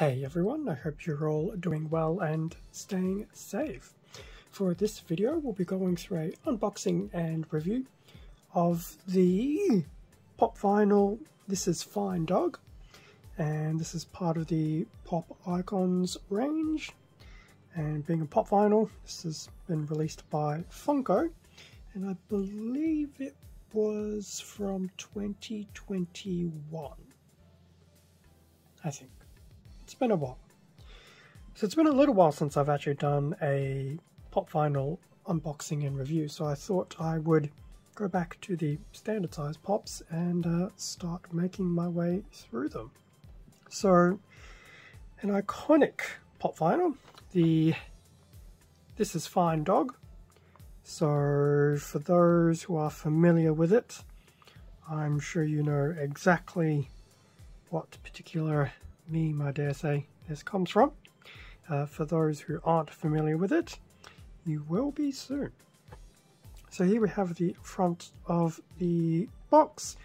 Hey everyone, I hope you're all doing well and staying safe. For this video, we'll be going through a unboxing and review of the Pop Vinyl This Is Fine Dog. And this is part of the Pop Icons range. And being a pop vinyl, this has been released by Funko. And I believe it was from 2021. I think. Been a while. So it's been a little while since I've actually done a pop vinyl unboxing and review, so I thought I would go back to the standard size pops and uh, start making my way through them. So, an iconic pop vinyl, the This Is Fine Dog. So, for those who are familiar with it, I'm sure you know exactly what particular meme, I dare say, this comes from. Uh, for those who aren't familiar with it, you will be soon. So here we have the front of the box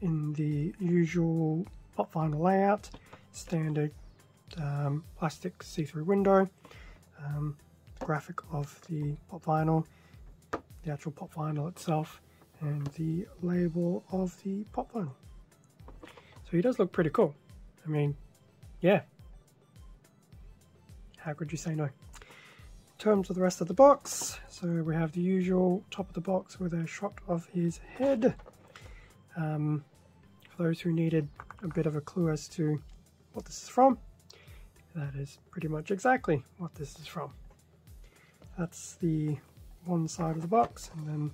in the usual pop vinyl layout, standard um, plastic see-through window, um, graphic of the pop vinyl, the actual pop vinyl itself, and the label of the pop vinyl. So he does look pretty cool. I mean, yeah. How could you say no? Terms of the rest of the box, so we have the usual top of the box with a shot of his head. Um, for those who needed a bit of a clue as to what this is from, that is pretty much exactly what this is from. That's the one side of the box, and then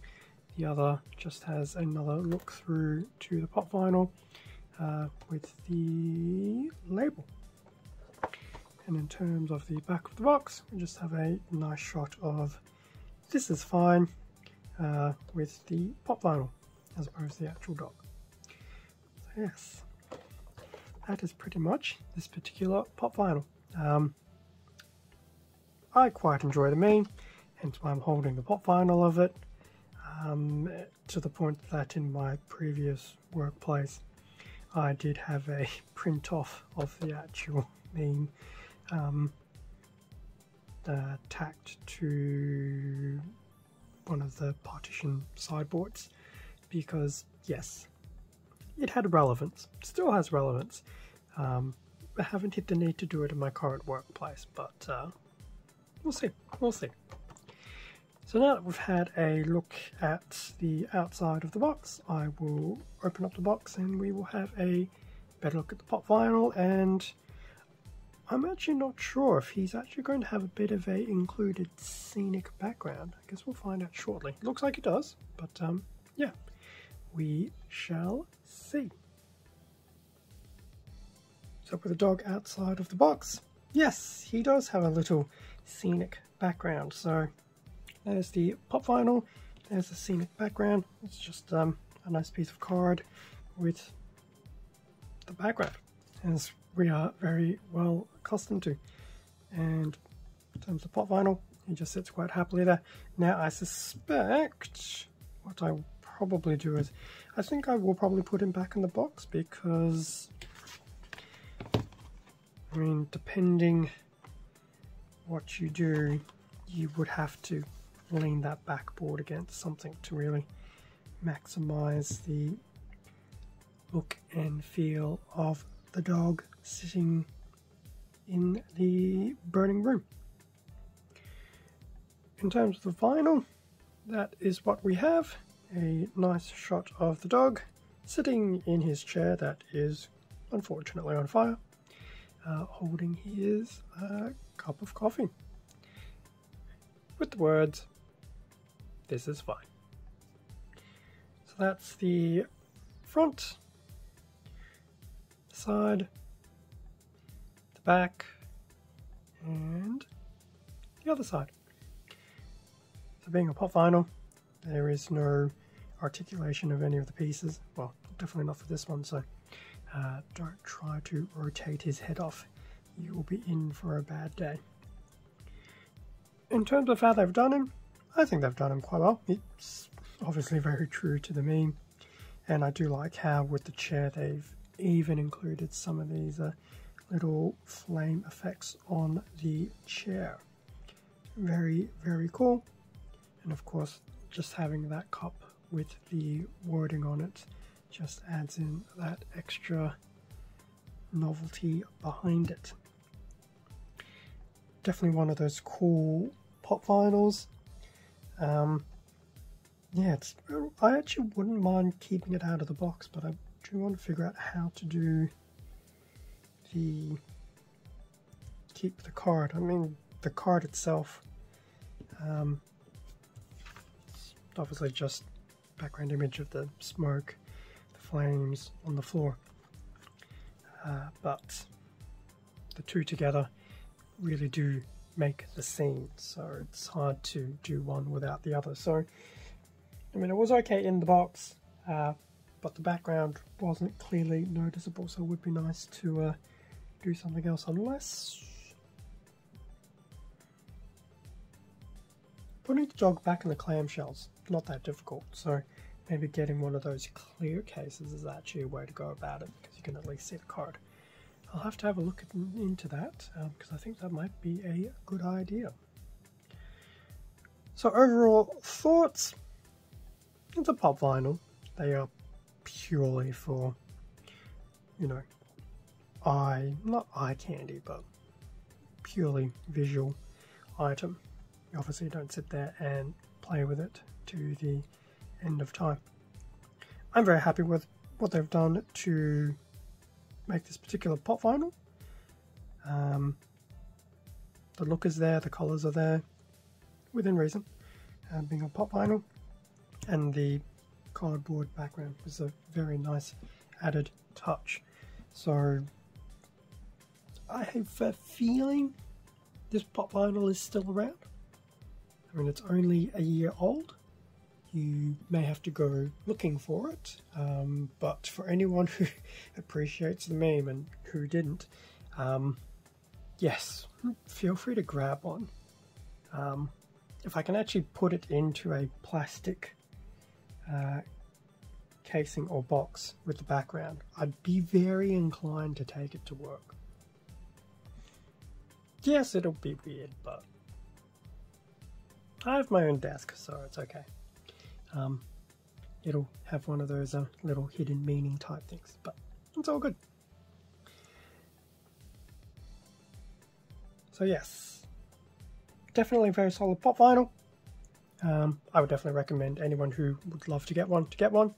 the other just has another look through to the pop vinyl uh, with the label. And in terms of the back of the box, we just have a nice shot of this is fine uh, with the pop vinyl as opposed to the actual dog. So yes, that is pretty much this particular pop vinyl. Um, I quite enjoy the meme, hence why I'm holding the pop vinyl of it, um, to the point that in my previous workplace I did have a print off of the actual meme um, tacked to one of the partition sideboards because yes it had relevance still has relevance. Um, I haven't hit the need to do it in my current workplace but uh, we'll see we'll see. So now that we've had a look at the outside of the box I will open up the box and we will have a better look at the pop vinyl and I'm actually not sure if he's actually going to have a bit of a included scenic background. I guess we'll find out shortly. Looks like it does, but um, yeah, we shall see. So with the dog outside of the box, yes, he does have a little scenic background. So there's the pop vinyl, there's the scenic background. It's just um, a nice piece of card with the background. As we are very well accustomed to. And in terms of pop vinyl, he just sits quite happily there. Now I suspect what I probably do is, I think I will probably put him back in the box because, I mean, depending what you do, you would have to lean that backboard against something to really maximize the look and feel of the dog sitting in the burning room. In terms of the vinyl, that is what we have. A nice shot of the dog sitting in his chair that is unfortunately on fire, uh, holding his uh, cup of coffee. With the words, this is fine. So that's the front side, the back, and the other side. So being a pop vinyl, there is no articulation of any of the pieces. Well, definitely not for this one, so uh, don't try to rotate his head off. You will be in for a bad day. In terms of how they've done him, I think they've done him quite well. It's obviously very true to the meme, and I do like how with the chair they've even included some of these uh, little flame effects on the chair. Very, very cool. And of course, just having that cup with the wording on it just adds in that extra novelty behind it. Definitely one of those cool pop vinyls. Um, yeah, it's, I actually wouldn't mind keeping it out of the box, but I do want to figure out how to do the keep the card. I mean, the card itself. Um, obviously just background image of the smoke, the flames on the floor. Uh, but the two together really do make the scene, so it's hard to do one without the other. So, I mean, it was okay in the box, uh, but the background wasn't clearly noticeable, so it would be nice to uh, do something else, unless putting the jog back in the clamshells not that difficult. So maybe getting one of those clear cases is actually a way to go about it because you can at least see the card. I'll have to have a look at, into that because um, I think that might be a good idea. So overall thoughts, it's a pop vinyl. They are purely for, you know, eye, not eye candy, but purely visual item. You obviously don't sit there and play with it to the end of time. I'm very happy with what they've done to make this particular pop vinyl. Um, the look is there, the colours are there, within reason, uh, being a pop vinyl, and the cardboard background was a very nice added touch. So I have a feeling this pop vinyl is still around. I mean, it's only a year old, you may have to go looking for it. Um, but for anyone who appreciates the meme and who didn't, um, yes, feel free to grab one. Um, if I can actually put it into a plastic uh, casing or box with the background, I'd be very inclined to take it to work. Yes, it'll be weird, but I have my own desk, so it's okay um, it'll have one of those uh, little hidden meaning type things, but it's all good. So yes, definitely very solid pop vinyl. Um, I would definitely recommend anyone who would love to get one to get one.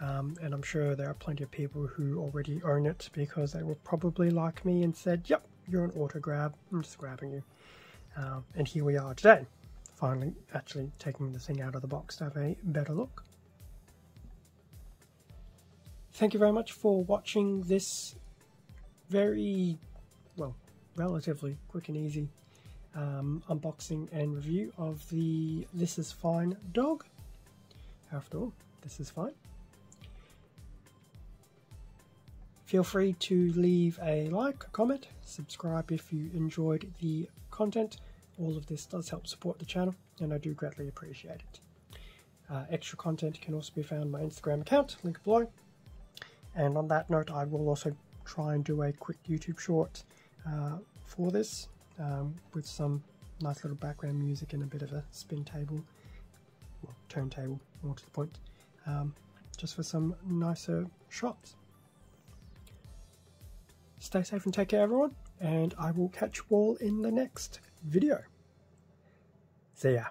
Um, and I'm sure there are plenty of people who already own it because they were probably like me and said, yep, you're an auto grab, I'm just grabbing you. Um, and here we are today finally actually taking the thing out of the box to have a better look. Thank you very much for watching this very, well, relatively quick and easy um, unboxing and review of the This Is Fine dog. After all, this is fine. Feel free to leave a like, a comment, subscribe if you enjoyed the content all of this does help support the channel and I do greatly appreciate it. Uh, extra content can also be found on my Instagram account, link below. And on that note, I will also try and do a quick YouTube short uh, for this um, with some nice little background music and a bit of a spin table, well, turntable, more to the point, um, just for some nicer shots. Stay safe and take care, everyone, and I will catch you all in the next video. See ya.